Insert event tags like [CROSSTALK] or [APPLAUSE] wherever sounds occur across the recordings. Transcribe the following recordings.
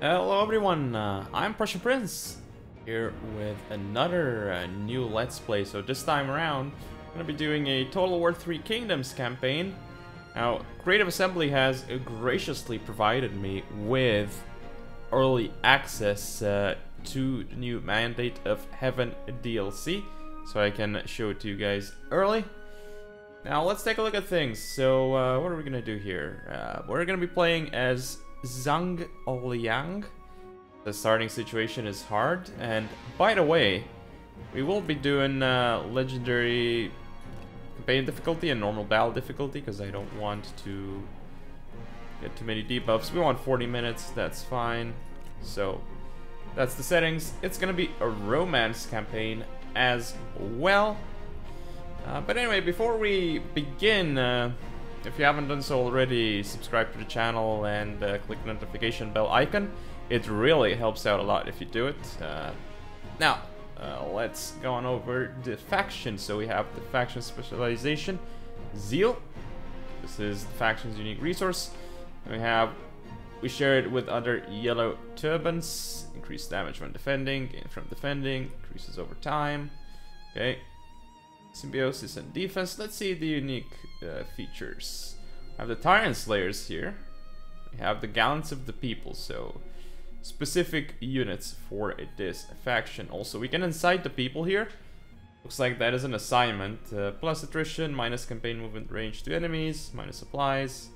Hello everyone, uh, I'm Prussian Prince, here with another uh, new Let's Play. So this time around, I'm going to be doing a Total War 3 Kingdoms campaign. Now, Creative Assembly has graciously provided me with early access uh, to the new Mandate of Heaven DLC, so I can show it to you guys early. Now, let's take a look at things. So, uh, what are we going to do here? Uh, we're going to be playing as Zhang Liang. The starting situation is hard, and by the way, we will be doing uh, legendary campaign difficulty and normal battle difficulty because I don't want to get too many debuffs. We want 40 minutes, that's fine. So that's the settings. It's gonna be a romance campaign as well. Uh, but anyway, before we begin, uh, if you haven't done so already, subscribe to the channel and uh, click the notification bell icon. It really helps out a lot if you do it. Uh, now, uh, let's go on over the faction. So we have the faction specialization, Zeal. This is the faction's unique resource. And we have, we share it with other yellow turbans. Increased damage when defending, gain from defending, increases over time. Okay, symbiosis and defense. Let's see the unique uh, features. I have the Tyrant Slayers here. We have the Gallants of the People, so specific units for this faction. Also, we can incite the people here. Looks like that is an assignment. Uh, plus attrition, minus campaign movement range to enemies, minus supplies,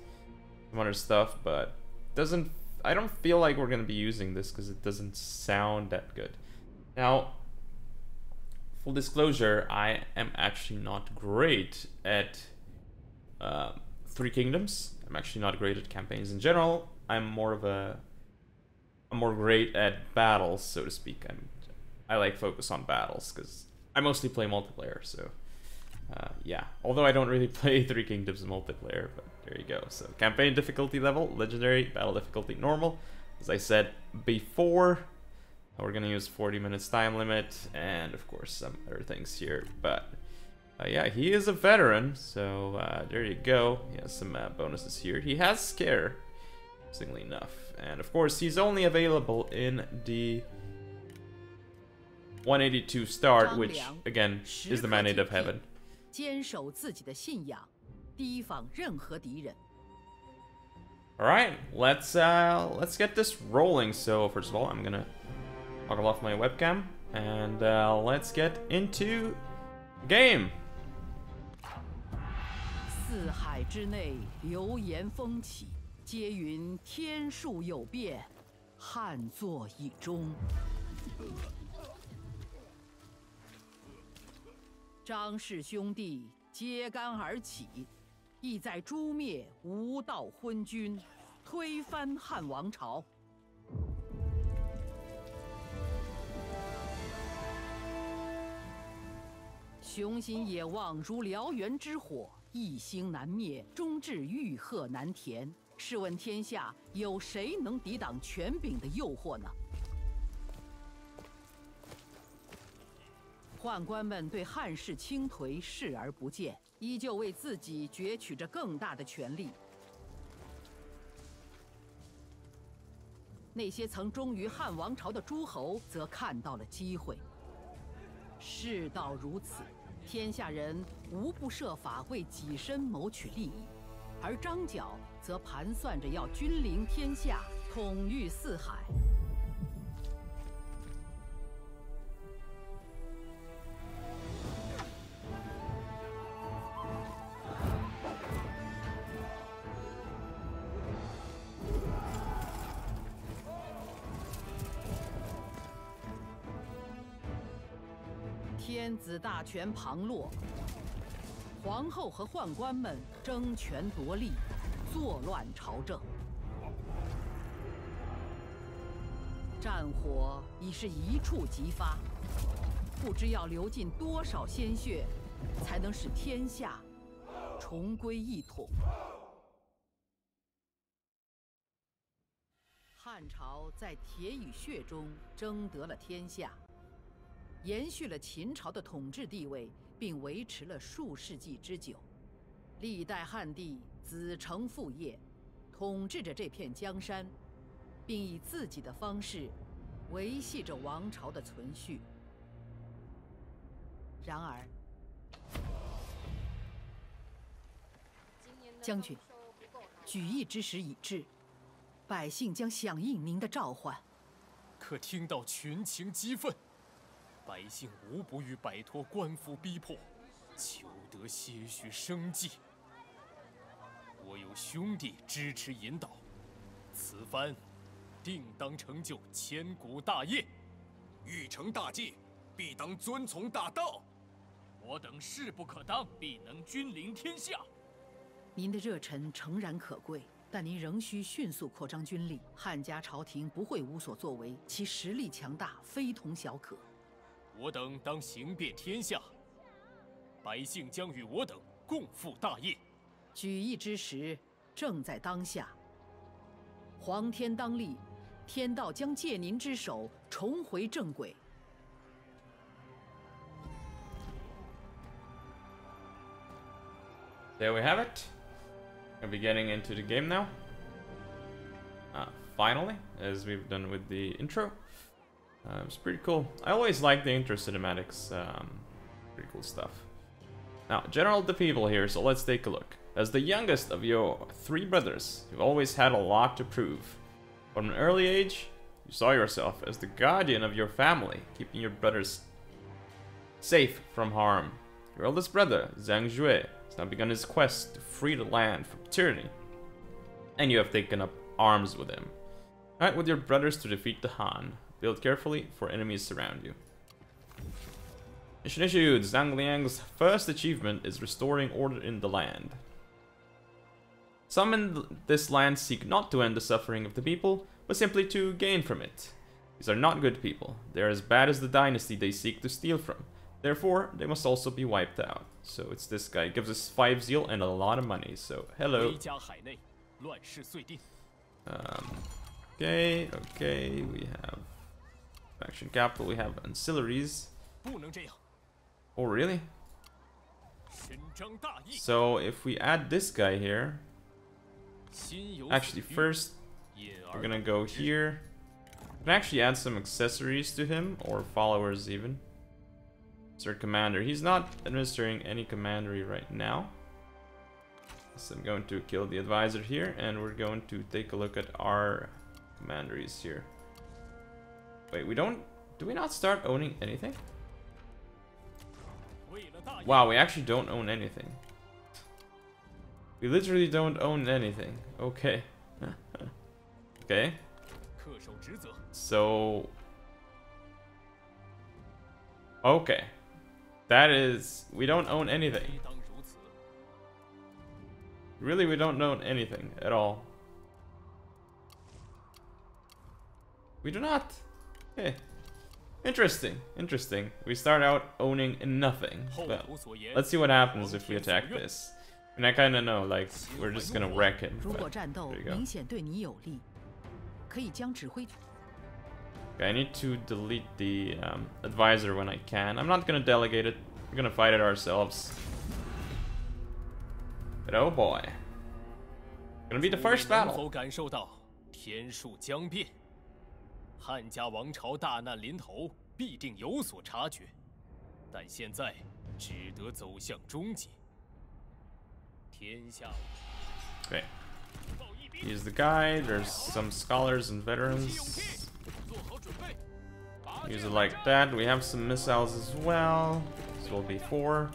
some other stuff, but doesn't. I don't feel like we're gonna be using this because it doesn't sound that good. Now, full disclosure, I am actually not great at uh, Three Kingdoms. I'm actually not great at campaigns in general. I'm more of a I'm more great at battles, so to speak. I'm I like focus on battles because I mostly play multiplayer. So uh, yeah, although I don't really [LAUGHS] play Three Kingdoms multiplayer, but there you go. So campaign difficulty level, legendary, battle difficulty normal. As I said before, we're gonna use 40 minutes time limit and of course some other things here, but uh, yeah, he is a veteran, so uh, there you go. He has some uh, bonuses here. He has Scare, interestingly enough. And of course, he's only available in the 182 start, which, again, is the Mandate of Heaven. Alright, let's uh, let's get this rolling. So first of all, I'm gonna toggle off my webcam and let's get into game. 四海之内，流言风起，皆云天数有变，汉作已终。张氏兄弟揭竿而起，意在诛灭无道昏君，推翻汉王朝。雄心野望如燎原之火。一星难灭，终至欲壑难填。试问天下有谁能抵挡权柄的诱惑呢？宦官们对汉室倾颓视而不见，依旧为自己攫取着更大的权力。那些曾忠于汉王朝的诸侯，则看到了机会。世道如此。天下人无不设法为己身谋取利益，而张角则盘算着要君临天下，统御四海。大权旁落，皇后和宦官们争权夺利，作乱朝政，战火已是一触即发，不知要流尽多少鲜血，才能使天下重归一统。汉朝在铁与血中争得了天下。延续了秦朝的统治地位，并维持了数世纪之久。历代汉帝子承父业，统治着这片江山。并以自己的方式维系着王朝的存续。然而，将军，举义之时已至，百姓将响应您的召唤。可听到群情激愤，百姓无不欲摆脱官府逼迫，求得些许生计。我有兄弟支持引导，此番定当成就千古大业。欲成大计，必当遵从大道。我等势不可当，必能君临天下。您的热忱诚然可贵。但您仍需迅速扩张军力，汉家朝廷不会无所作为，其实力强大，非同小可。我等当行遍天下，百姓将与我等共赴大业。举义之时正在当下，皇天当立，天道将借您之手重回正轨。There we have it. Gonna be getting into the game now. Uh, finally, as we've done with the intro. Uh, it's pretty cool. I always like the intro cinematics. Um, pretty cool stuff. Now, General the People here, so let's take a look. As the youngest of your three brothers, you've always had a lot to prove. From an early age, you saw yourself as the guardian of your family, keeping your brothers safe from harm. Your eldest brother, Zhang Jue, has now begun his quest to free the land from tyranny. And you have taken up arms with him. Fight with your brothers to defeat the Han. Build carefully, for enemies surround you. Mission issued. Zhang Liang's first achievement is restoring order in the land. Some in this land seek not to end the suffering of the people, but simply to gain from it. These are not good people. They are as bad as the dynasty they seek to steal from. Therefore, they must also be wiped out. So it's this guy. gives us 5 zeal and a lot of money. So, hello. Um, okay, okay, we have faction capital, we have ancillaries. Oh, really? So, if we add this guy here... Actually, first, we're gonna go here. We can actually add some accessories to him, or followers even. Sir Commander. He's not administering any commandery right now. So I'm going to kill the advisor here, and we're going to take a look at our commanderies here. Wait, we don't... Do we not start owning anything? Wow, we actually don't own anything. We literally don't own anything. Okay. [LAUGHS] okay. So... Okay. That is... We don't own anything. Really, we don't own anything at all. We do not. Hey. Interesting, interesting. We start out owning nothing. But let's see what happens if we attack this. And I kinda know, like, we're just gonna wreck him. But there you go. Okay, I need to delete the um, advisor when I can. I'm not gonna delegate it. We're gonna fight it ourselves. But oh boy. Gonna be the first battle. 天数将变，汉家王朝大难临头，必定有所察觉，但现在只得走向终结。天下。Okay. He's the guy. There's some scholars and veterans. Use it like that. We have some missiles as well. This will be four.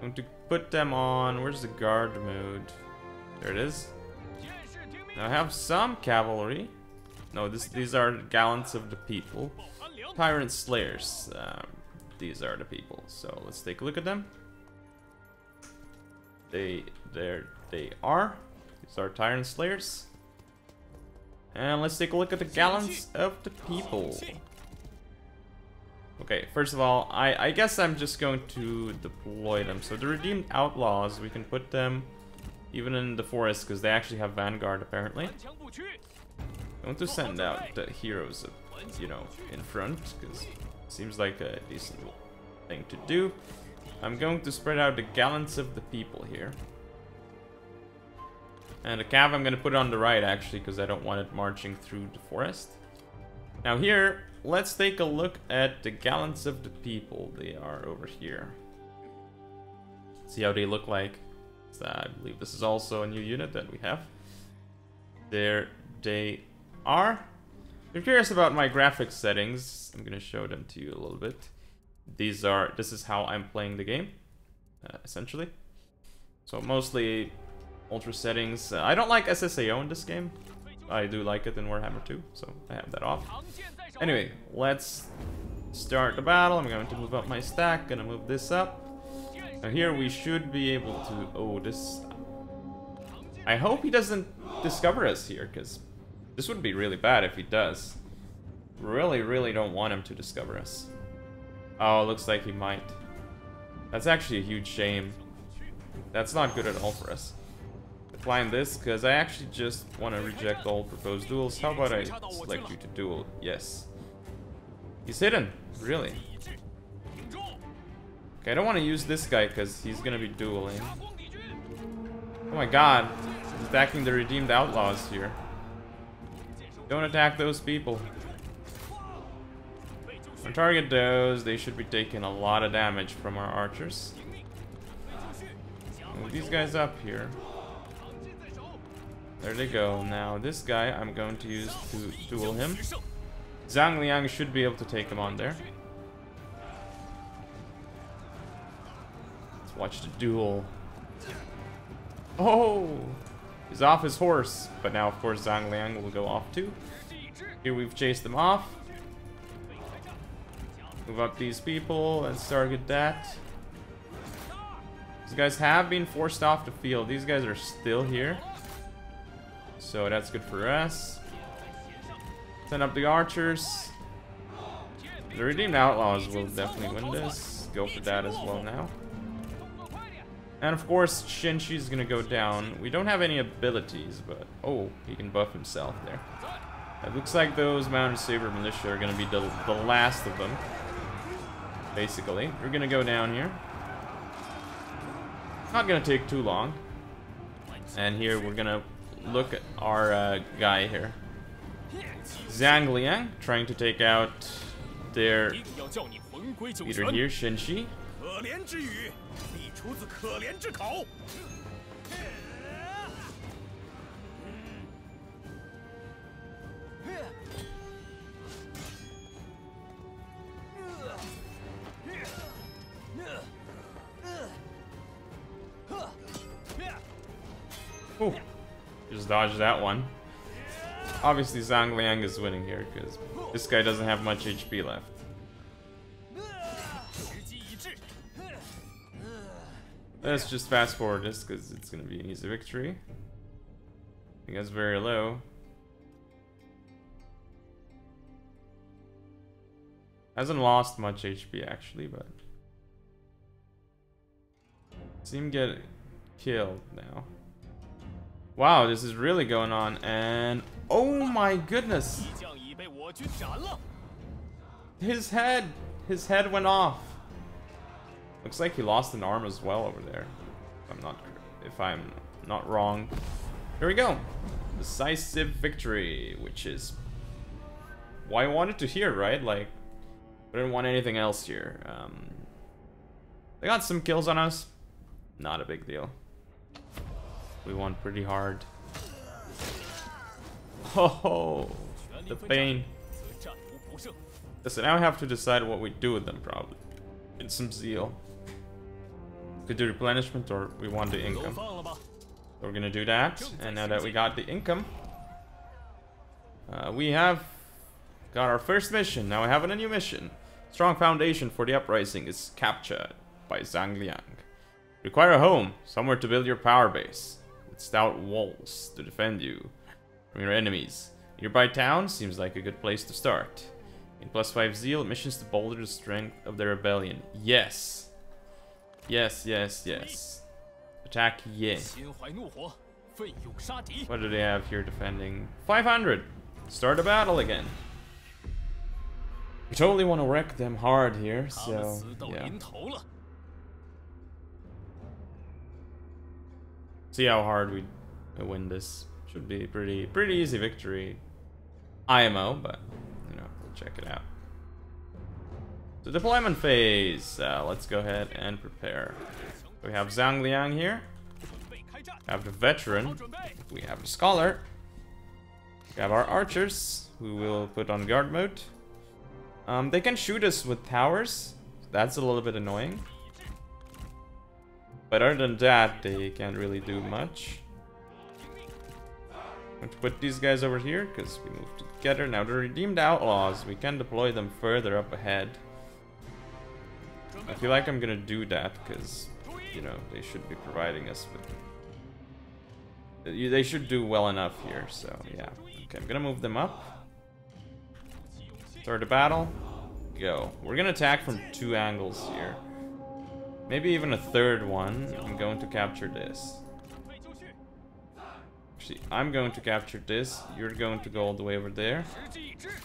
I'm going to put them on. Where's the guard mode? There it is. Now I have some cavalry. No, this, these are gallants of the people. Tyrant slayers. Um, these are the people. So let's take a look at them. They, there, they are. These are tyrant slayers. And let's take a look at the gallants of the people. Okay, first of all, I, I guess I'm just going to deploy them. So the Redeemed Outlaws, we can put them even in the forest because they actually have Vanguard apparently. I want to send out the heroes, you know, in front because seems like a decent thing to do. I'm going to spread out the gallants of the people here. And the cav I'm gonna put it on the right actually because I don't want it marching through the forest. Now here, let's take a look at the gallants of the people. They are over here. See how they look like. So I believe this is also a new unit that we have. There they are. If you're curious about my graphics settings, I'm gonna show them to you a little bit. These are, this is how I'm playing the game, uh, essentially. So mostly ultra settings. Uh, I don't like SSAO in this game. I do like it in Warhammer 2, so I have that off. Anyway, let's start the battle. I'm going to move up my stack, gonna move this up. Now here we should be able to... Oh, this... I hope he doesn't discover us here, because this would be really bad if he does. Really, really don't want him to discover us. Oh, looks like he might. That's actually a huge shame. That's not good at all for us. Decline this, because I actually just want to reject all proposed duels. How about I select you to duel? Yes. He's hidden. Really. Okay, I don't want to use this guy, because he's going to be dueling. Oh my god. He's attacking the redeemed outlaws here. Don't attack those people. When target those, they should be taking a lot of damage from our archers. Move these guys up here. There they go. Now, this guy I'm going to use to duel him. Zhang Liang should be able to take him on there. Let's watch the duel. Oh! He's off his horse. But now, of course, Zhang Liang will go off too. Here we've chased them off. Move up these people. Let's target that. These guys have been forced off the field. These guys are still here. So that's good for us. Send up the archers. The Redeemed Outlaws will definitely win this. Go for that as well now. And of course, Shenxi's gonna go down. We don't have any abilities, but... Oh, he can buff himself there. It looks like those Mounted Saber Militia are gonna be the, the last of them. Basically. We're gonna go down here. Not gonna take too long. And here we're gonna look at our uh, guy here. Zhang Liang trying to take out their leader here, Shenxi. Just dodge that one. Obviously Zhang Liang is winning here because this guy doesn't have much HP left. Let's just fast forward this because it's going to be an easy victory. I think that's very low. Hasn't lost much HP actually, but... See him get killed now. Wow, this is really going on, and oh my goodness! His head, his head went off. Looks like he lost an arm as well over there. If I'm not, if I'm not wrong. Here we go, decisive victory, which is why I wanted to hear, right? Like, I didn't want anything else here. Um, they got some kills on us, not a big deal. We won pretty hard. Oh, the pain. Listen, now I have to decide what we do with them, probably. In some zeal. Could do replenishment or we want the income. So we're gonna do that. And now that we got the income, uh, we have got our first mission. Now we have a new mission. Strong foundation for the uprising is captured by Zhang Liang. Require a home, somewhere to build your power base with stout walls to defend you from your enemies. Nearby town seems like a good place to start. In plus 5 zeal, missions to bolster the strength of the rebellion. Yes. Yes, yes, yes. Attack Ye. What do they have here defending? 500! Start a battle again. We totally want to wreck them hard here, so yeah. See how hard we win this. Should be pretty pretty easy victory. IMO, but you know, we'll check it out. So deployment phase. Uh, let's go ahead and prepare. We have Zhang Liang here. We have the veteran. We have the scholar. We have our archers, who will put on guard mode. Um, they can shoot us with towers. That's a little bit annoying. But other than that, they can't really do much. I'm to put these guys over here, because we moved together. Now, the Redeemed Outlaws, we can deploy them further up ahead. I feel like I'm gonna do that, because, you know, they should be providing us with... They should do well enough here, so, yeah. Okay, I'm gonna move them up. Start the battle. Go. We're gonna attack from two angles here. Maybe even a third one. I'm going to capture this. Actually, I'm going to capture this. You're going to go all the way over there.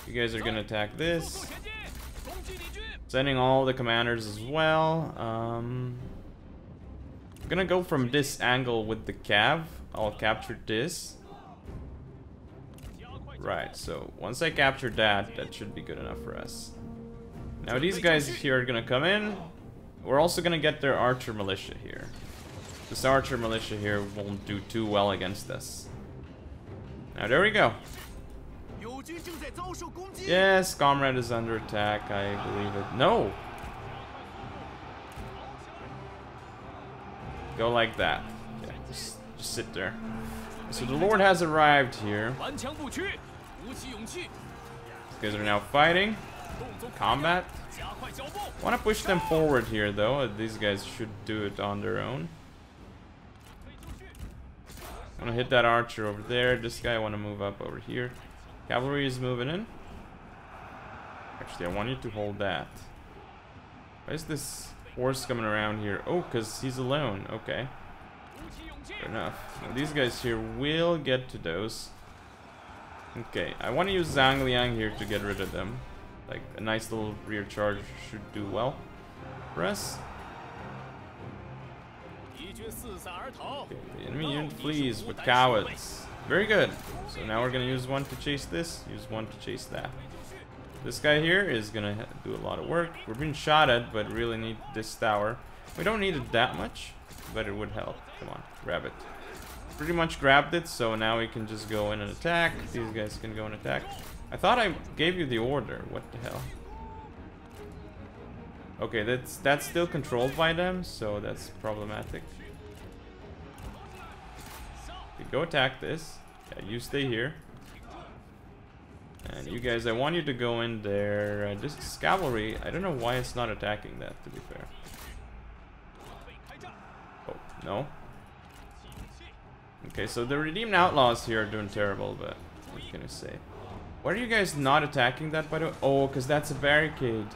You guys are gonna attack this. Sending all the commanders as well. Um, I'm gonna go from this angle with the cav. I'll capture this. Right, so once I capture that, that should be good enough for us. Now these guys here are gonna come in. We're also gonna get their archer militia here. This archer militia here won't do too well against us. Now there we go. Yes, comrade is under attack, I believe it. No! Go like that. Just, just sit there. So the Lord has arrived here. These guys are now fighting. Combat. Want to push them forward here, though. These guys should do it on their own. Want to hit that archer over there. This guy want to move up over here. Cavalry is moving in. Actually, I want you to hold that. Why is this horse coming around here? Oh, because he's alone. Okay. Fair enough. Now, these guys here will get to those. Okay, I want to use Zhang Liang here to get rid of them. Like, a nice little rear charge should do well for us. Okay, the enemy unit flees with cowards. Very good. So now we're gonna use one to chase this, use one to chase that. This guy here is gonna do a lot of work. We're being shot at, but really need this tower. We don't need it that much, but it would help. Come on, grab it. Pretty much grabbed it, so now we can just go in and attack. These guys can go and attack. I thought I gave you the order. What the hell? Okay, that's that's still controlled by them, so that's problematic. Go attack this. Yeah, you stay here. And you guys, I want you to go in there. Uh, this cavalry, I don't know why it's not attacking that, to be fair. Oh, no. Okay, so the Redeemed Outlaws here are doing terrible, but what can I say? Why are you guys not attacking that, by the way? Oh, because that's a barricade.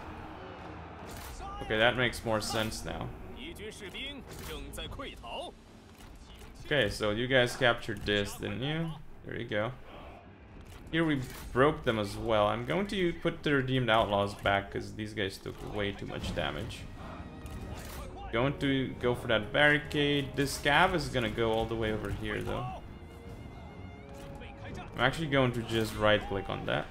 Okay, that makes more sense now. Okay, so you guys captured this, didn't you? There you go. Here we broke them as well. I'm going to put the Redeemed Outlaws back because these guys took way too much damage. Going to go for that barricade. This cav is gonna go all the way over here though. I'm actually going to just right click on that.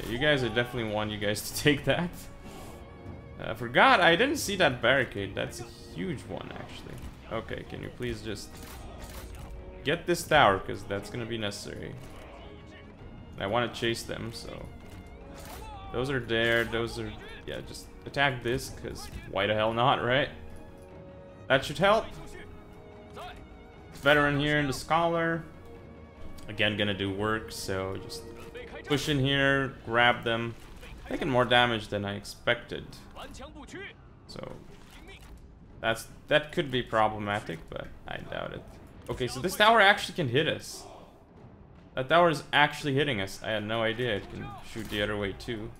Yeah, you guys, I definitely want you guys to [LAUGHS] take that. I forgot, I didn't see that barricade. That's a huge one, actually. Okay, can you please just get this tower, because that's going to be necessary. I want to chase them, so... Those are there, those are... Yeah, just attack this, because why the hell not, right? That should help. Veteran here and the Scholar. Again, gonna do work, so just push in here, grab them. Taking more damage than I expected. So that's that could be problematic, but I doubt it. Okay, so this tower actually can hit us. That tower is actually hitting us. I had no idea it can shoot the other way too.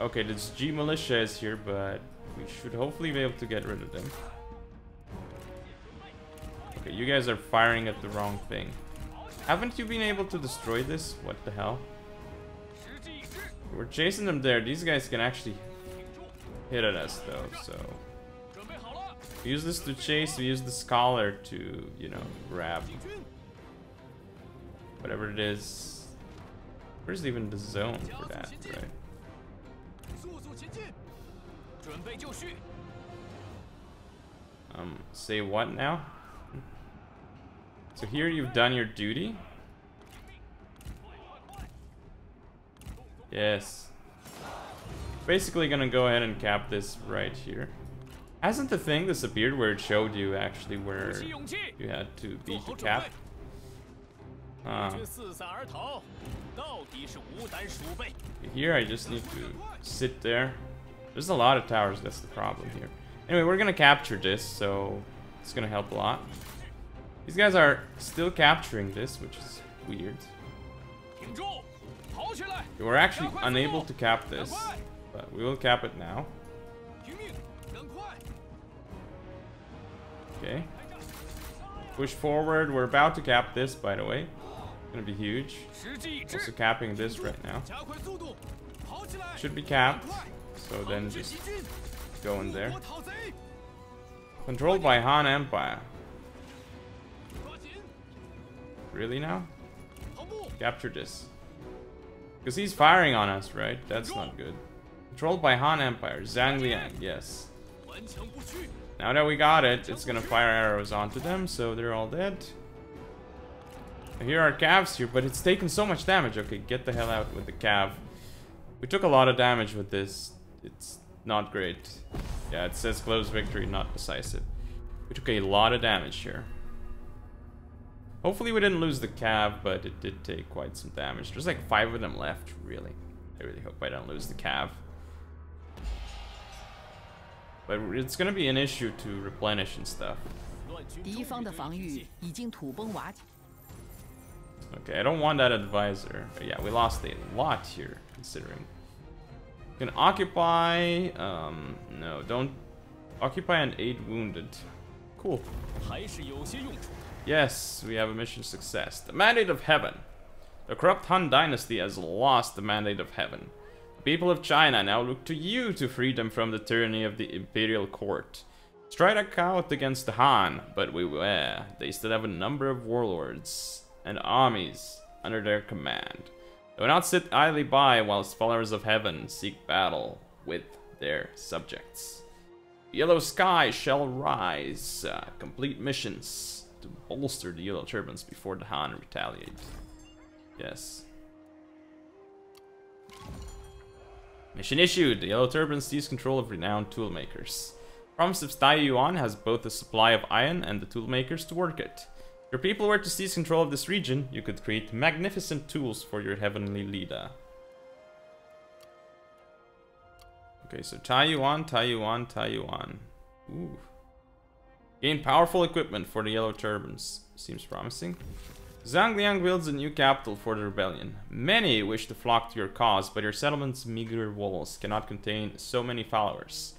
Okay, this G militia is here, but we should hopefully be able to get rid of them. Okay, you guys are firing at the wrong thing. Haven't you been able to destroy this? What the hell? We're chasing them there. These guys can actually hit at us, though, so... We use this to chase, we use the scholar to, you know, grab. Whatever it is. Where's even the zone for that, right? Um, say what now? So here you've done your duty. Yes. Basically gonna go ahead and cap this right here. Hasn't the thing disappeared where it showed you actually where you had to be to cap? Ah. Here I just need to sit there. There's a lot of towers, that's the problem here. Anyway, we're gonna capture this, so it's gonna help a lot. These guys are still capturing this, which is weird. We were actually unable to cap this, but we will cap it now. Okay. Push forward. We're about to cap this, by the way. It's gonna be huge. Also capping this right now. Should be capped. So then just go in there. Controlled by Han Empire. Really now? Capture this. Because he's firing on us, right? That's not good. Controlled by Han Empire. Zhang Liang, yes. Now that we got it, it's gonna fire arrows onto them, so they're all dead. Here are calves here, but it's taken so much damage. Okay, get the hell out with the calf. We took a lot of damage with this. It's not great. Yeah, it says close victory, not decisive. We took a lot of damage here. Hopefully we didn't lose the cab, but it did take quite some damage. There's like five of them left, really. I really hope I don't lose the cab. But it's gonna be an issue to replenish and stuff. Okay, I don't want that advisor. But yeah, we lost a lot here, considering. Can occupy... Um, no, don't... Occupy an aid wounded. Cool. Yes, we have a mission success. The Mandate of Heaven. The corrupt Han dynasty has lost the Mandate of Heaven. The people of China now look to you to free them from the tyranny of the Imperial Court. Strike out against the Han, but beware, they still have a number of warlords and armies under their command. Do not sit idly by whilst followers of heaven seek battle with their subjects. Yellow sky shall rise. Uh, complete missions to bolster the yellow turbans before the Han retaliate. Yes. Mission issued. The yellow turbans seize control of renowned toolmakers. Province of Tai Yuan has both a supply of iron and the toolmakers to work it. If your people were to seize control of this region, you could create magnificent tools for your heavenly leader. Okay, so tai yuan Taiyuan, Taiyuan, Taiyuan. Ooh. Gain powerful equipment for the yellow turbans. Seems promising. Zhang Liang builds a new capital for the rebellion. Many wish to flock to your cause, but your settlement's meager walls cannot contain so many followers.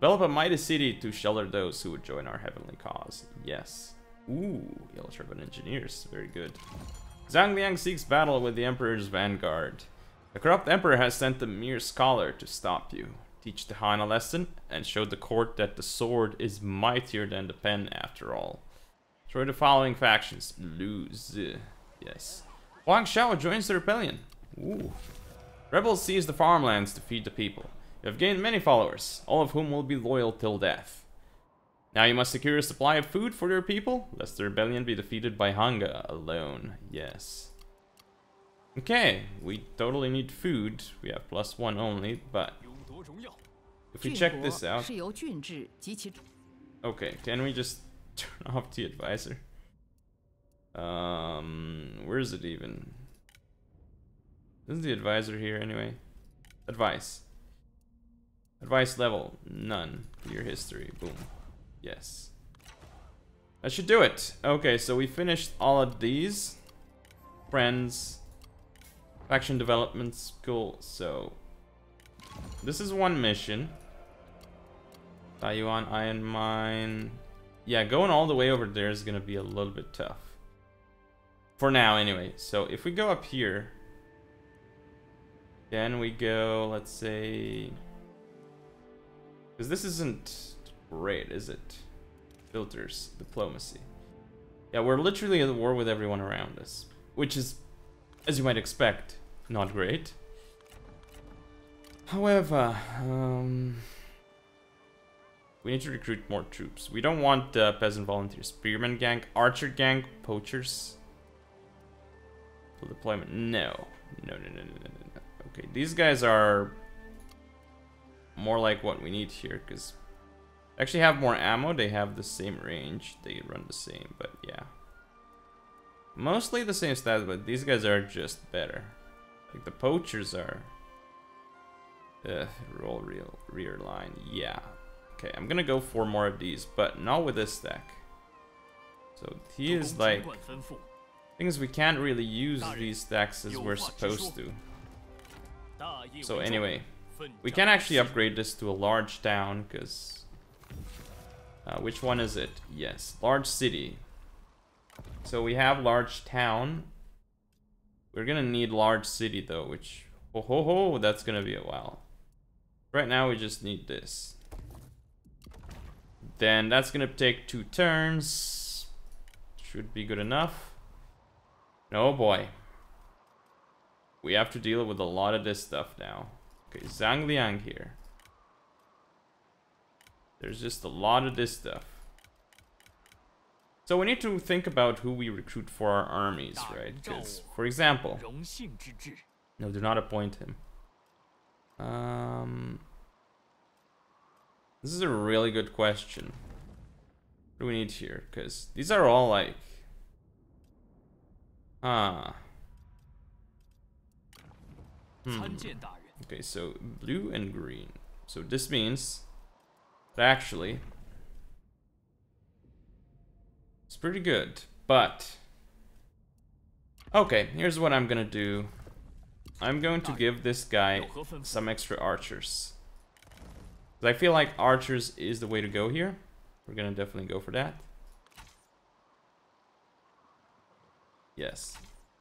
Develop a mighty city to shelter those who would join our heavenly cause. Yes. Ooh, yellow turban engineers. Very good. Zhang Liang seeks battle with the Emperor's vanguard. The corrupt Emperor has sent a mere scholar to stop you teach the a lesson and show the court that the sword is mightier than the pen after all. Throw the following factions. Lose. Yes. Wang Xiao joins the rebellion. Ooh. Rebels seize the farmlands to feed the people. You have gained many followers, all of whom will be loyal till death. Now you must secure a supply of food for your people, lest the rebellion be defeated by hunger alone. Yes. Okay, we totally need food. We have plus one only, but if we check this out. Okay, can we just [LAUGHS] turn off the advisor? Um, where is it even? Isn't the advisor here anyway? Advice. Advice level, none. Your history, boom. Yes. That should do it. Okay, so we finished all of these. Friends. Faction development, school. So this is one mission. Taiyuan Iron Mine. Yeah, going all the way over there is going to be a little bit tough. For now, anyway. So if we go up here, then we go, let's say... Because this isn't great, is it? filters, diplomacy. Yeah, we're literally at war with everyone around us, which is, as you might expect, not great. However, um, we need to recruit more troops. We don't want uh, peasant volunteers, spearman gang, archer gang, poachers. Full deployment. No. No, no, no, no, no, no. Okay, these guys are more like what we need here, because actually have more ammo, they have the same range, they run the same, but yeah. Mostly the same stats, but these guys are just better. Like the poachers are. Uh, roll real rear line, yeah. Okay, I'm gonna go for more of these, but not with this stack. So he is like things we can't really use these stacks as we're supposed to. So anyway, we can actually upgrade this to a large town, because... Uh, which one is it? Yes, large city. So we have large town. We're gonna need large city though, which... Oh ho ho, that's gonna be a while. Right now we just need this. Then that's gonna take two turns. Should be good enough. No boy. We have to deal with a lot of this stuff now. Okay, Zhang Liang here. There's just a lot of this stuff. So we need to think about who we recruit for our armies, right? Because, for example... No, do not appoint him. Um... This is a really good question. What do we need here? Because these are all like... Ah. Hmm. Okay, so blue and green. So this means that actually it's pretty good, but okay, here's what I'm gonna do. I'm going to give this guy some extra archers. I feel like archers is the way to go here. We're gonna definitely go for that. Yes.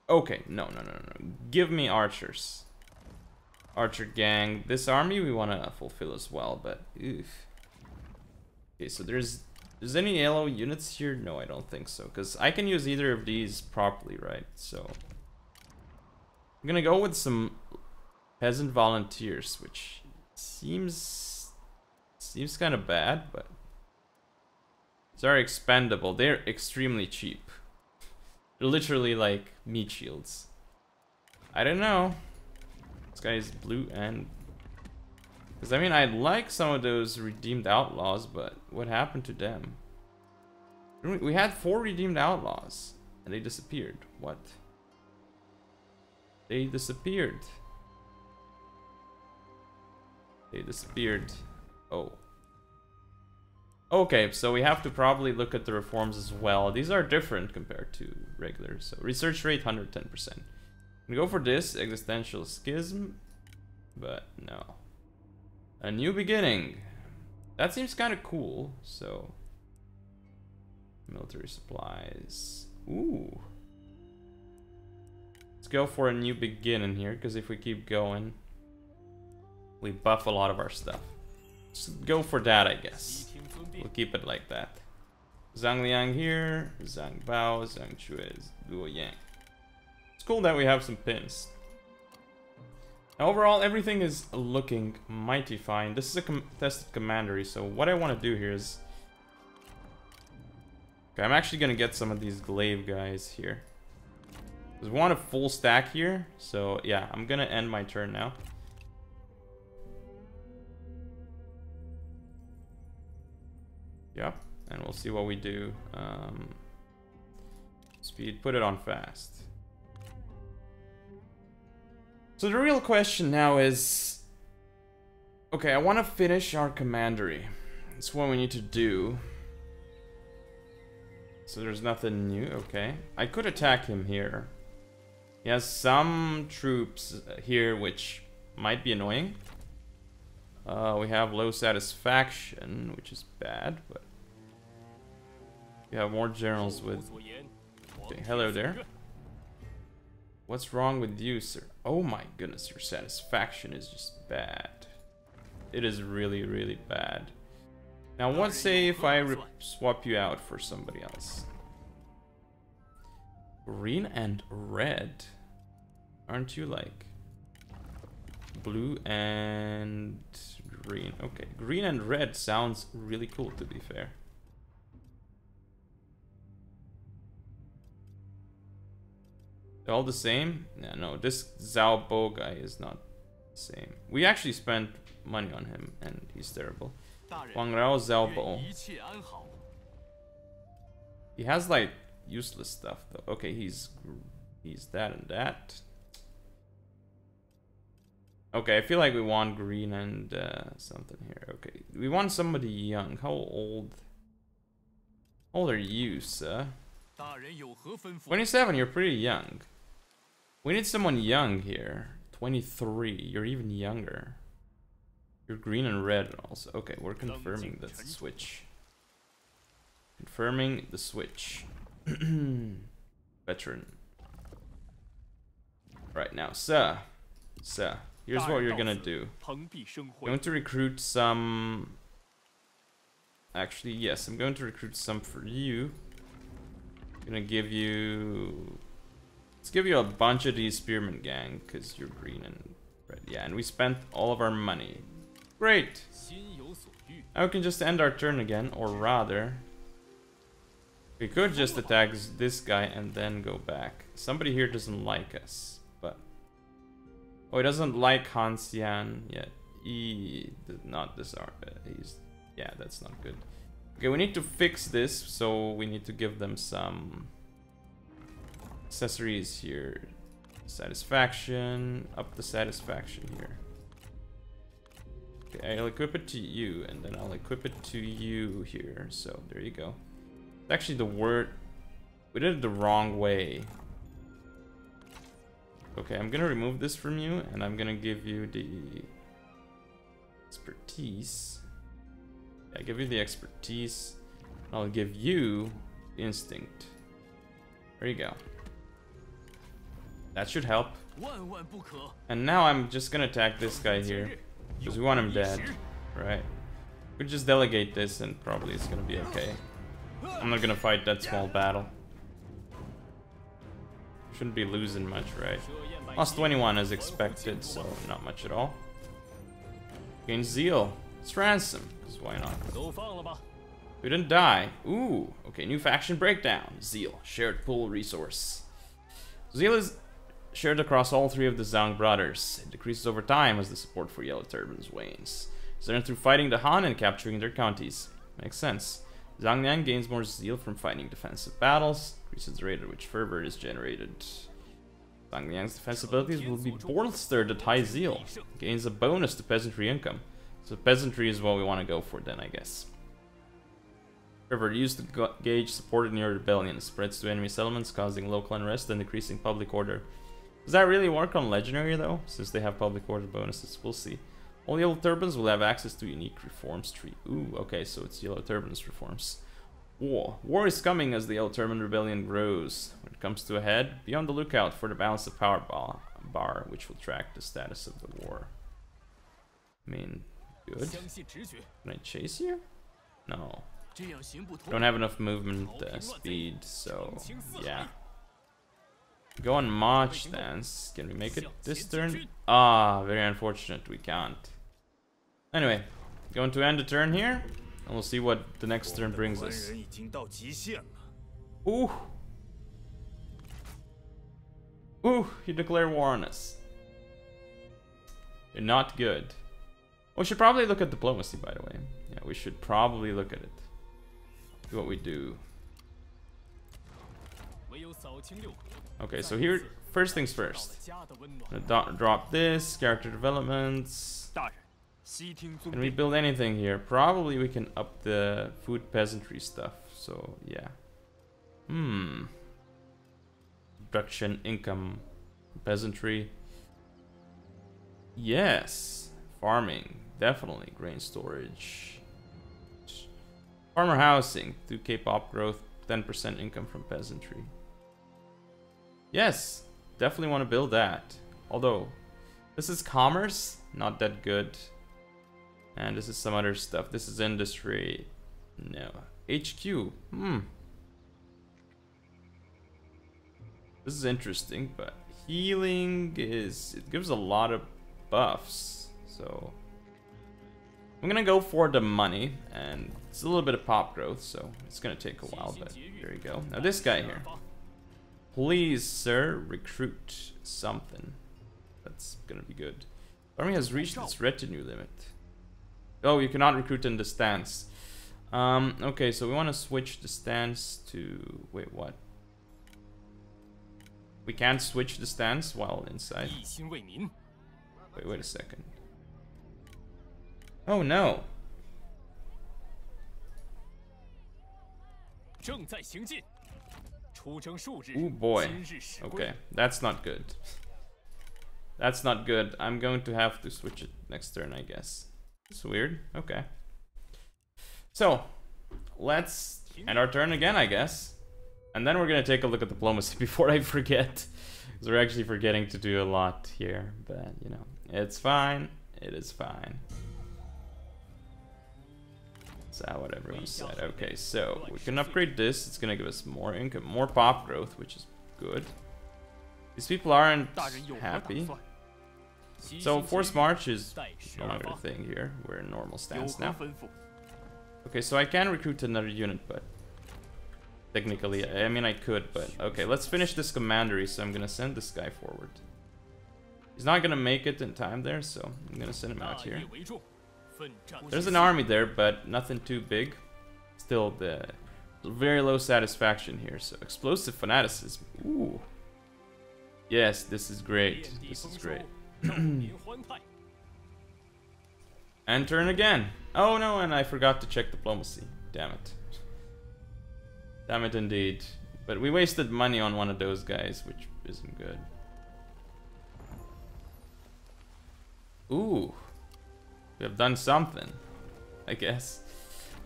Okay, no, no, no, no. Give me archers. Archer gang. This army we want to fulfill as well, but oof. Okay, so there's there's any yellow units here? No, I don't think so, because I can use either of these properly, right? So I'm gonna go with some peasant volunteers, which seems seems kind of bad, but they're expendable. They're extremely cheap. They're literally like meat shields. I don't know. This guy is blue and... Because, I mean, I like some of those redeemed outlaws, but what happened to them? We had four redeemed outlaws, and they disappeared. What? They disappeared. They disappeared. Oh. Okay, so we have to probably look at the reforms as well. These are different compared to regular. So research rate 110% go for this, Existential Schism, but no. A New Beginning. That seems kind of cool, so... Military supplies. Ooh. Let's go for a new beginning here, because if we keep going, we buff a lot of our stuff. Let's go for that, I guess. We'll keep it like that. Zhang Liang here, Zhang Bao, Zhang Jue, Luo Yang It's cool that we have some pins. Now, overall, everything is looking mighty fine. This is a contested commandery, so what I want to do here is... Okay, I'm actually going to get some of these glaive guys here. Because we want a full stack here, so yeah, I'm going to end my turn now. Yep, and we'll see what we do. Um, speed, put it on fast. So the real question now is... Okay, I want to finish our commandery. That's what we need to do. So there's nothing new, okay. I could attack him here. He has some troops here which might be annoying. Uh, we have low satisfaction, which is bad, but... We have more generals with... Okay, hello there. What's wrong with you, sir? Oh my goodness, your satisfaction is just bad. It is really, really bad. Now, what say if I swap you out for somebody else? Green and red. Aren't you like blue and green? Okay, green and red sounds really cool to be fair. All the same? Yeah, no, this Zhao Bo guy is not the same. We actually spent money on him and he's terrible. Wang Rao Zhao Bo. He has like useless stuff though. Okay, he's he's that and that. Okay, I feel like we want green and uh, something here. Okay, we want somebody young. How old? How old are you, sir? 27, you're pretty young. We need someone young here. 23, you're even younger. You're green and red also. Okay, we're confirming the switch. Confirming the switch. [CLEARS THROAT] Veteran. Right now, sir. Sir. Here's what you're gonna do. I'm going to recruit some... Actually, yes, I'm going to recruit some for you. I'm gonna give you... Let's give you a bunch of these Spearman Gang, because you're green and red. Yeah, and we spent all of our money. Great! Now we can just end our turn again, or rather... We could just attack this guy and then go back. Somebody here doesn't like us. Oh, he doesn't like Hansian yet. He did not disarm. uh, He's. Yeah, that's not good. Okay, we need to fix this, so we need to give them some accessories here. Satisfaction, up the satisfaction here. Okay, I'll equip it to you, and then I'll equip it to you here. So there you go. It's actually the word. We did it the wrong way. Okay, I'm gonna remove this from you, and I'm gonna give you the expertise. I give you the expertise. I'll give you instinct. There you go. That should help. And now I'm just gonna attack this guy here. Because we want him dead. Right. We just delegate this and probably it's gonna be okay. I'm not gonna fight that small battle. Shouldn't be losing much, right? Lost 21 as expected, so not much at all. Gain Zeal. It's Ransom, because why not? We didn't die. Ooh, okay, new faction breakdown. Zeal, shared pool resource. Zeal is shared across all three of the Zhang brothers. It decreases over time as the support for Yellow Turbans wanes. It's earned through fighting the Han and capturing their counties. Makes sense. Zhang Nan gains more zeal from fighting defensive battles increases the rate at which fervor is generated. Zhang Liang's defense abilities will be bolstered at high zeal. Gains a bonus to peasantry income. So peasantry is what we want to go for then, I guess. Fervor used to gauge support in your rebellion. Spreads to enemy settlements, causing local unrest and decreasing public order. Does that really work on Legendary though? Since they have public order bonuses, we'll see. All Yellow Turbans will have access to unique reforms tree. Ooh, okay, so it's Yellow Turbans reforms. War. War is coming as the Yellow Turban rebellion grows. When it comes to a head, be on the lookout for the balance of power bar, bar which will track the status of the war. I mean, good. Can I chase you? No. Don't have enough movement uh, speed, so yeah. Go on march dance. Can we make it this turn? Ah, very unfortunate, we can't. Anyway, going to end the turn here. And we'll see what the next turn brings us. Ooh! Ooh, you declare war on us. You're not good. We should probably look at diplomacy, by the way. Yeah, we should probably look at it. Do what we do. Okay, so here, first things 1st drop this, character developments. Can we build anything here? Probably we can up the food peasantry stuff, so yeah. Hmm. Production, income, peasantry. Yes. Farming, definitely. Grain storage. Farmer housing, 2k pop growth, 10% income from peasantry. Yes, definitely want to build that. Although, this is commerce, not that good. And this is some other stuff. This is industry. No. HQ. Hmm. This is interesting, but healing is... It gives a lot of buffs. So... I'm gonna go for the money, and it's a little bit of pop growth, so it's gonna take a while, but there you go. Now this guy here. Please, sir, recruit something. That's gonna be good. Army has reached its retinue limit. Oh, you cannot recruit in the stance. Um, okay, so we want to switch the stance to... Wait, what? We can't switch the stance while inside. Wait, wait a second. Oh no! Oh boy. Okay, that's not good. That's not good. I'm going to have to switch it next turn, I guess. It's weird. Okay. So, let's end our turn again, I guess. And then we're gonna take a look at diplomacy [LAUGHS] before I forget. Because we're actually forgetting to do a lot here. But, you know, it's fine. It is fine. Is that what everyone said? Okay, so we can upgrade this. It's gonna give us more income, more pop growth, which is good. These people aren't happy. So force march is no longer a thing here. We're in normal stance now. Okay, so I can recruit another unit, but technically, I mean I could, but okay, let's finish this commandery. So I'm gonna send this guy forward. He's not gonna make it in time there, so I'm gonna send him out here. There's an army there, but nothing too big. Still, the very low satisfaction here. So explosive fanaticism. Ooh. Yes, this is great. This is great. [CLEARS THROAT] And turn again. Oh no, and I forgot to check diplomacy. Damn it. Damn it indeed. But we wasted money on one of those guys, which isn't good. Ooh. We have done something. I guess.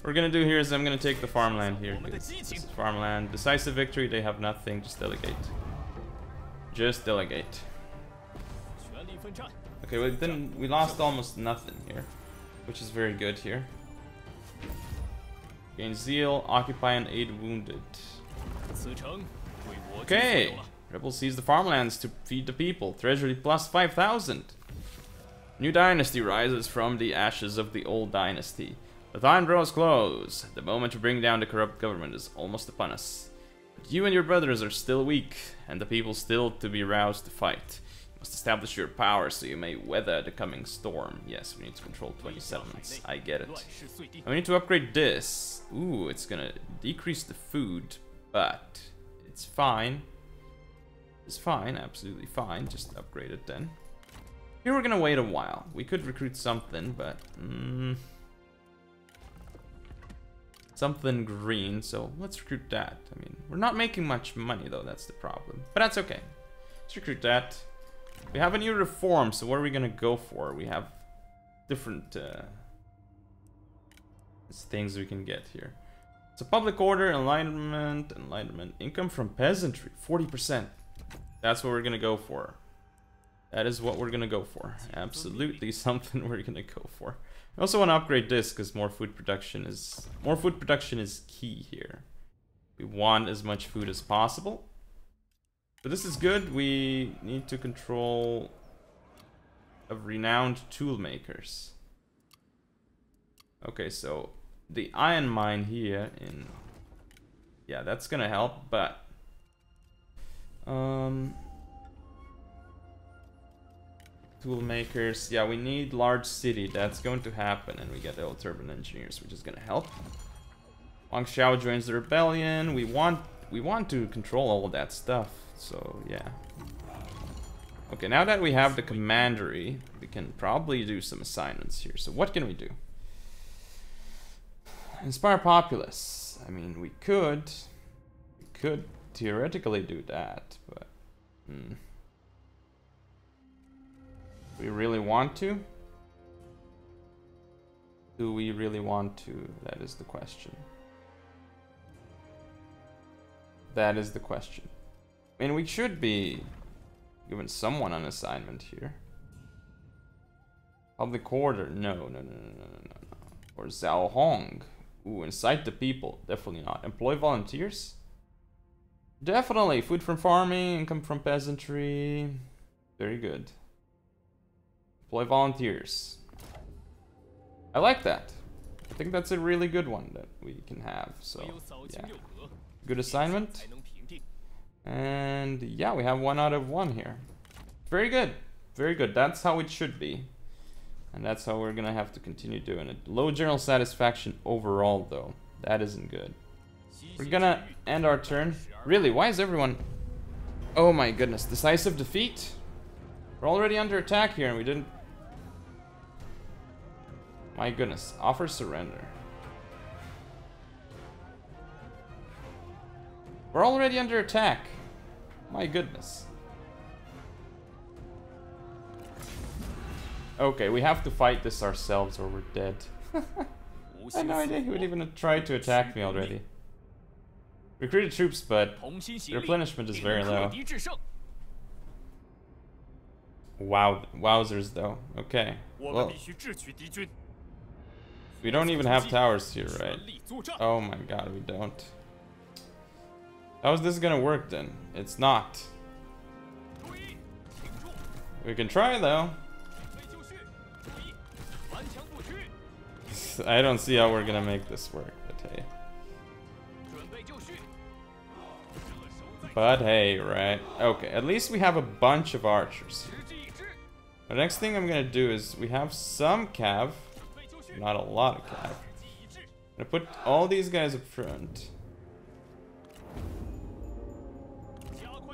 What we're gonna do here is I'm gonna take the farmland here. This is farmland. Decisive victory, they have nothing. Just delegate. Just delegate. Okay, well then we lost almost nothing here, which is very good here. Gain zeal, occupy and aid wounded. Okay, rebel seize the farmlands to feed the people. Treasury plus 5,000. New dynasty rises from the ashes of the old dynasty. The time draws close. The moment to bring down the corrupt government is almost upon us. But you and your brothers are still weak, and the people still to be roused to fight. Must establish your power so you may weather the coming storm. Yes, we need to control 27. I get it. And we need to upgrade this. Ooh, it's gonna decrease the food, but it's fine. It's fine, absolutely fine. Just upgrade it then. Here we're gonna wait a while. We could recruit something, but... Mm, something green, so let's recruit that. I mean, we're not making much money though, that's the problem. But that's okay. Let's recruit that. We have a new reform. So what are we gonna go for? We have different. Uh, things we can get here. So public order, enlightenment, enlightenment, income from peasantry, 40%. That's what we're gonna go for. That is what we're gonna go for. Absolutely [LAUGHS] something we're gonna go for. I also want to upgrade this because more food production is more food production is key here. We want as much food as possible. But this is good. We need to control of renowned tool makers. Okay, so the iron mine here in yeah, that's gonna help, but um tool makers, yeah, we need large city. That's going to happen, and we get the Yellow Turban engineers, which is gonna help. Wang Xiao joins the rebellion. We want we want to control all that stuff. So yeah. Okay, now that we have the commandery, we can probably do some assignments here. So what can we do? Inspire populace. I mean, we could, we could theoretically do that, but hmm. we really want to. Do we really want to? That is the question. That is the question mean, we should be giving someone an assignment here. Public order. No, no, no, no, no, no, no. Or Zhao Hong. Ooh, incite the people. Definitely not. Employ volunteers? Definitely. Food from farming, income from peasantry. Very good. Employ volunteers. I like that. I think that's a really good one that we can have, so yeah. Good assignment. And yeah, we have one out of one here. Very good. Very good. That's how it should be. And that's how we're gonna have to continue doing it. Low general satisfaction overall, though. That isn't good. We're gonna end our turn. Really, why is everyone... Oh my goodness, decisive defeat? We're already under attack here and we didn't... My goodness, offer surrender. We're already under attack. My goodness. Okay, we have to fight this ourselves or we're dead. [LAUGHS] I had no idea he would even try to attack me already. Recruited troops, but replenishment is very low. Wow, wowzers though. Okay. Well, we don't even have towers here, right? Oh my god, we don't. How is this gonna work then? It's not. We can try though. [LAUGHS] I don't see how we're gonna make this work, but hey. But hey, right. Okay, at least we have a bunch of archers. The next thing I'm gonna do is we have some cav. Not a lot of cav. I'm gonna put all these guys up front.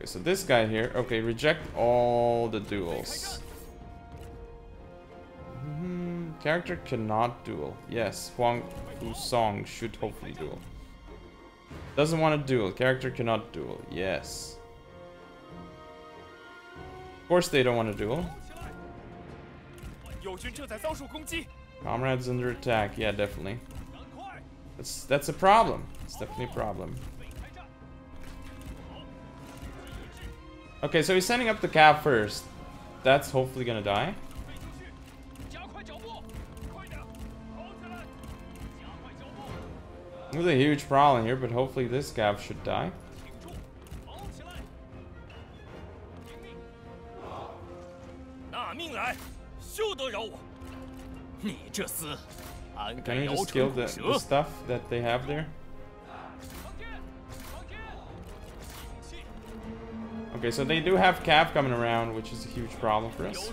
Okay, so this guy here. Okay, reject all the duels. Mm -hmm. Character cannot duel. Yes, Huang Fu Song should hopefully duel. Doesn't want to duel. Character cannot duel. Yes. Of course they don't want to duel. Comrades under attack. Yeah, definitely. That's that's a problem. It's definitely a problem. Okay, so he's sending up the cav first. That's hopefully gonna die. There's a huge problem here, but hopefully this cav should die. Can we just kill the, the stuff that they have there? Okay, so they do have Cav coming around, which is a huge problem for us.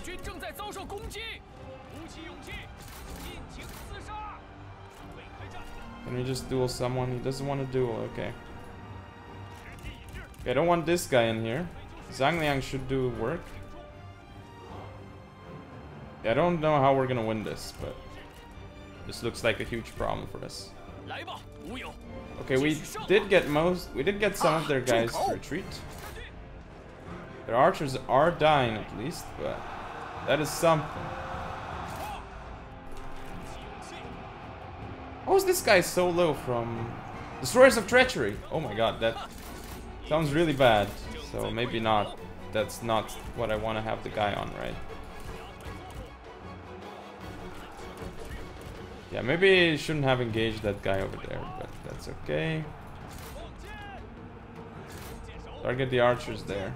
Can we just duel someone? He doesn't want to duel, okay. okay I don't want this guy in here. Zhang Liang should do work. Yeah, I don't know how we're gonna win this, but this looks like a huge problem for us. Okay, we did get most, we did get some of their guys to retreat. Their archers are dying at least, but that is something. How is this guy so low from... Destroyers of Treachery! Oh my god, that sounds really bad. So maybe not. That's not what I want to have the guy on, right? Yeah, maybe I shouldn't have engaged that guy over there, but that's okay. Target the archers there.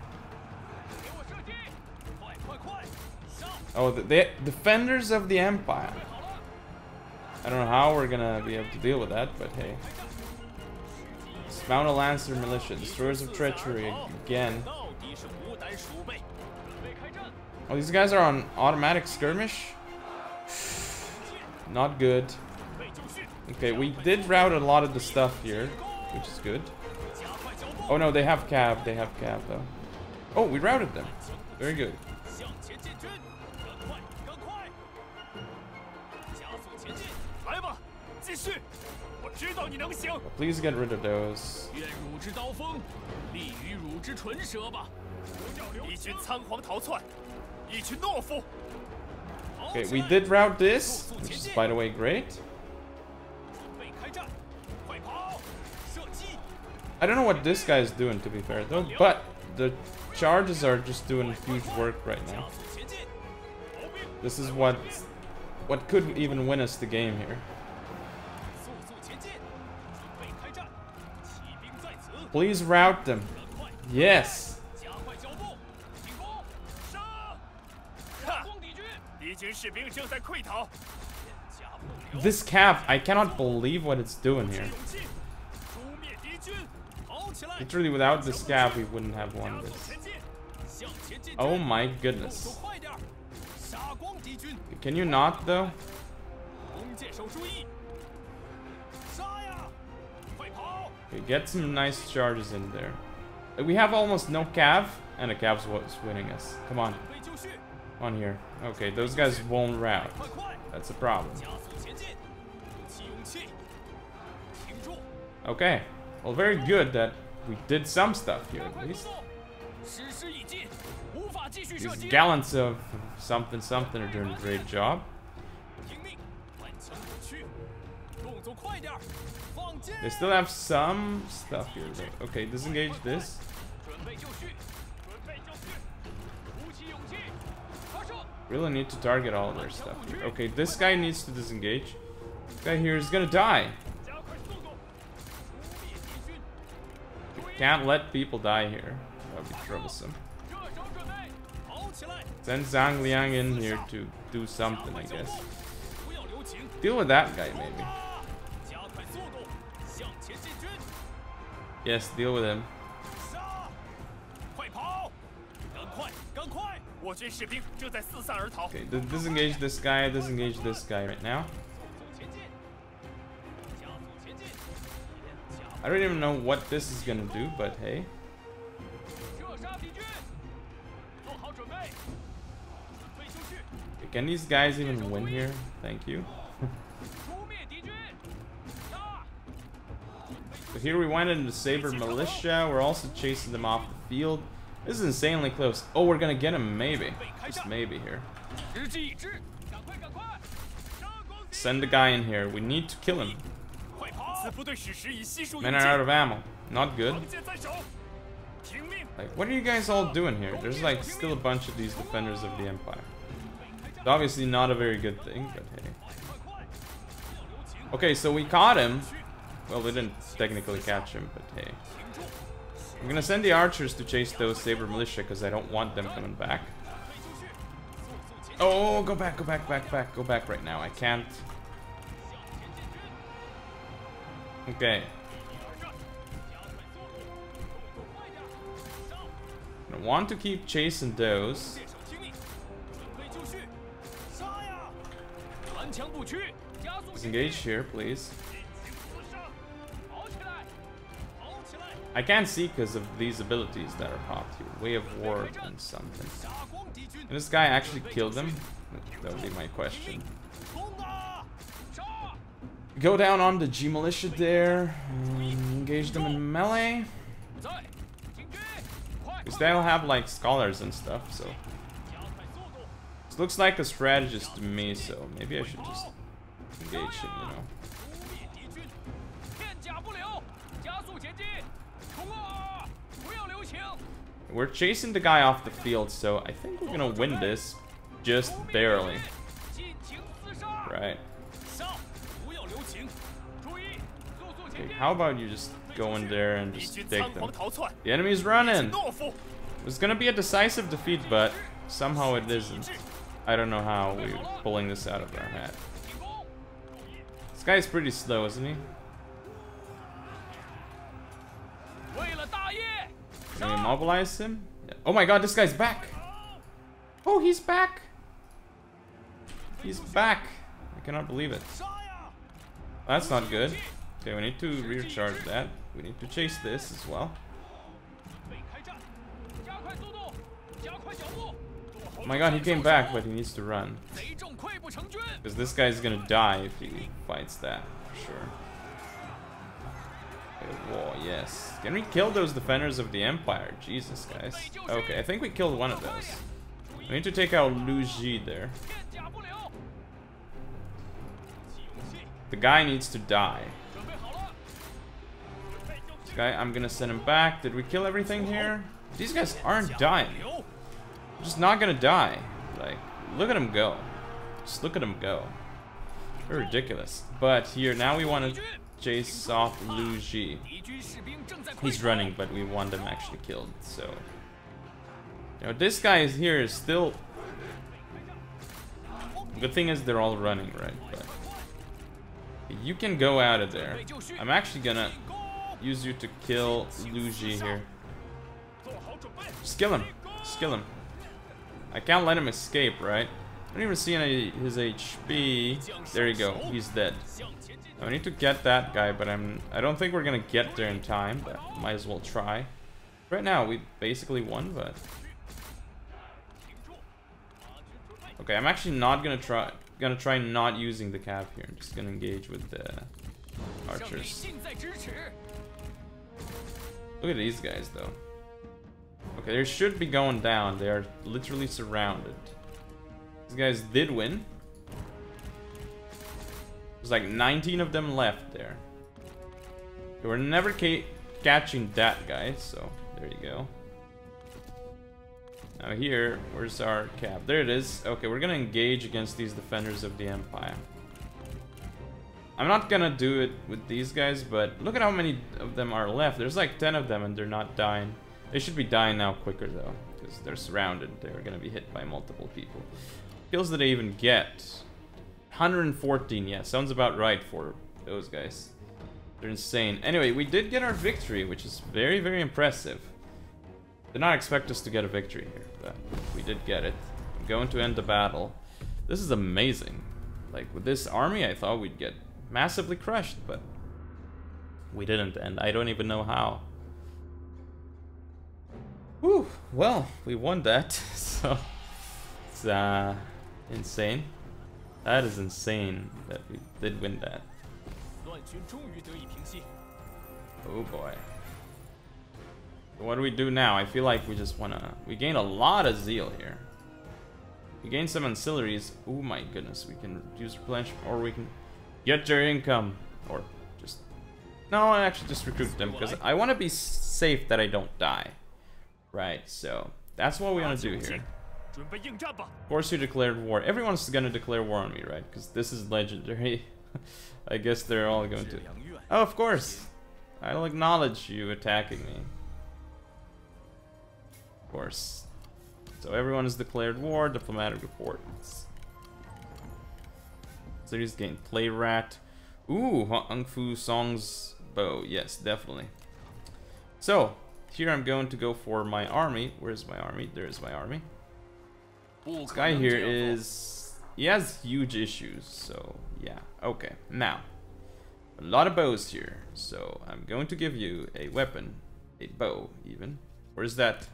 Oh, the, the defenders of the Empire. I don't know how we're gonna be able to deal with that, but hey. Mount a Lancer Militia, Destroyers of Treachery again. Oh, these guys are on automatic skirmish? [SIGHS] Not good. Okay, we did route a lot of the stuff here, which is good. Oh no, they have cav, they have cav though. Oh, we routed them. Very good. Please get rid of those. 愿汝之刀锋利于汝之唇舌吧。一群仓皇逃窜，一群懦夫。跑 Okay, 起 we 来 did route this, which is by the way great. 准备开战，快跑！射击！ I don't know what this guy is doing to be fair though, but the charges are just doing huge work right 加 now. 速前进！逃兵！ This is what what could even win us the game here. Please route them. Yes. This cav, I cannot believe what it's doing here. Literally without this cav, we wouldn't have won this. Oh my goodness. Can you not though? Okay, get some nice charges in there. Uh, we have almost no cav, and a cav's what's winning us. Come on. On here. Okay, those guys won't route. That's a problem. Okay. Well, very good that we did some stuff here, at least. These gallants of something something are doing a great job. They still have some stuff here though. Okay, disengage this. Really need to target all of their stuff. Here. Okay, this guy needs to disengage. This guy here is gonna die. You can't let people die here. That would be troublesome. Send Zhang Liang in here to do something, I guess. Deal with that guy, maybe. Yes, deal with him. Okay, disengage this guy, disengage this guy right now. I don't even know what this is gonna do, but hey. Can these guys even win here? Thank you. But here we wind into Saber Militia. We're also chasing them off the field. This is insanely close. Oh, we're gonna get him, maybe. Just maybe here. Send the guy in here. We need to kill him. Men are out of ammo. Not good. Like, what are you guys all doing here? There's like still a bunch of these defenders of the Empire. It's obviously not a very good thing, but hey. Okay, so we caught him. Well, we didn't technically catch him, but hey. I'm gonna send the archers to chase those Saber Militia, because I don't want them coming back. Oh, oh, go back, go back, back, back, go back right now. I can't. Okay. I want to keep chasing those. Disengage here, please. I can't see because of these abilities that are popped here. Way of War and something. And this guy actually killed them? That would be my question. Go down on the G Militia there. Mm, engage them in melee. Because they'll have like scholars and stuff, so. This looks like a strategist to me, so maybe I should just engage him, you know. We're chasing the guy off the field, so I think we're gonna win this just barely. Right. Okay, how about you just go in there and just take them? The enemy's running! It's gonna be a decisive defeat, but somehow it isn't. I don't know how we're pulling this out of our hat. This guy's pretty slow, isn't he? immobilize him? Oh my god, this guy's back! Oh, he's back! He's back! I cannot believe it. That's not good. Okay, we need to recharge that. We need to chase this as well. Oh my god, he came back, but he needs to run. Because this guy's gonna die if he fights that, for sure. Oh wall, yes. Can we kill those defenders of the Empire? Jesus, guys. Okay, I think we killed one of those. We need to take out Lu Zhi there. The guy needs to die. This guy, I'm gonna send him back. Did we kill everything here? These guys aren't dying. They're just not gonna die. Like, look at him go. Just look at him go. They're ridiculous. But here, now we want to Jasof Lu Zhi. He's running, but we want him actually killed, so... now this guy is here is still... The thing is, they're all running, right? But you can go out of there. I'm actually gonna use you to kill Lu Zhi here. Just kill him. Just kill him. I can't let him escape, right? I don't even see any his HP. There you go. He's dead. I need to get that guy, but I'm I don't think we're gonna get there in time, but might as well try. Right now we basically won, but Okay, I'm actually not gonna try gonna try not using the cav here. I'm just gonna engage with the archers. Look at these guys though. Okay, they should be going down. They are literally surrounded. These guys did win. There's like 19 of them left there. They were never ca catching that guy, so there you go. Now here, where's our cav? There it is. Okay, we're gonna engage against these defenders of the Empire. I'm not gonna do it with these guys, but look at how many of them are left. There's like 10 of them and they're not dying. They should be dying now quicker though, because they're surrounded. They're gonna be hit by multiple people. Kills that I even get. 114, yeah, sounds about right for those guys. They're insane. Anyway, we did get our victory, which is very, very impressive. Did not expect us to get a victory here, but we did get it. I'm going to end the battle. This is amazing. Like, with this army, I thought we'd get massively crushed, but we didn't, and I don't even know how. Whew, well, we won that, [LAUGHS] so it's uh, insane? That is insane that we did win that. Oh boy. What do we do now? I feel like we just wanna... We gain a lot of zeal here. We gain some ancillaries. Oh my goodness, we can reduce replenish or we can get your income. Or just... No, I actually just recruit them because I want to be safe that I don't die. Right, so that's what we want to do here. Of course you declared war. Everyone's gonna declare war on me, right? Because this is legendary. [LAUGHS] I guess they're all going to. Oh, of course! I'll acknowledge you attacking me. Of course. So everyone has declared war, diplomatic reports. Series game, play rat. Ooh, Huang Fu Song's bow. Yes, definitely. So, here I'm going to go for my army. Where's my army? There's my army. This guy here is... He has huge issues, so yeah. Okay, now. A lot of bows here, so I'm going to give you a weapon. A bow, even. Where is that?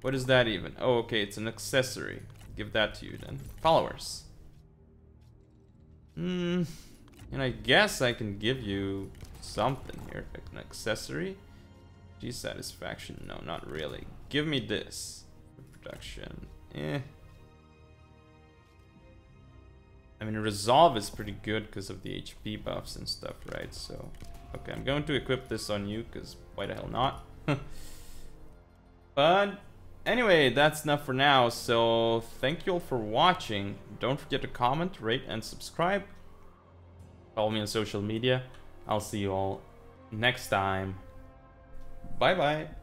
What is that even? Oh, okay, it's an accessory. Give that to you then. Followers. Hmm. And I guess I can give you something here. Like an accessory. G satisfaction. No, not really. Give me this. Production. Eh. I mean, Resolve is pretty good because of the HP buffs and stuff, right? So, okay, I'm going to equip this on you because why the hell not? [LAUGHS] but anyway, that's enough for now. So, thank you all for watching. Don't forget to comment, rate, and subscribe. Follow me on social media. I'll see you all next time. Bye bye.